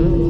Hello.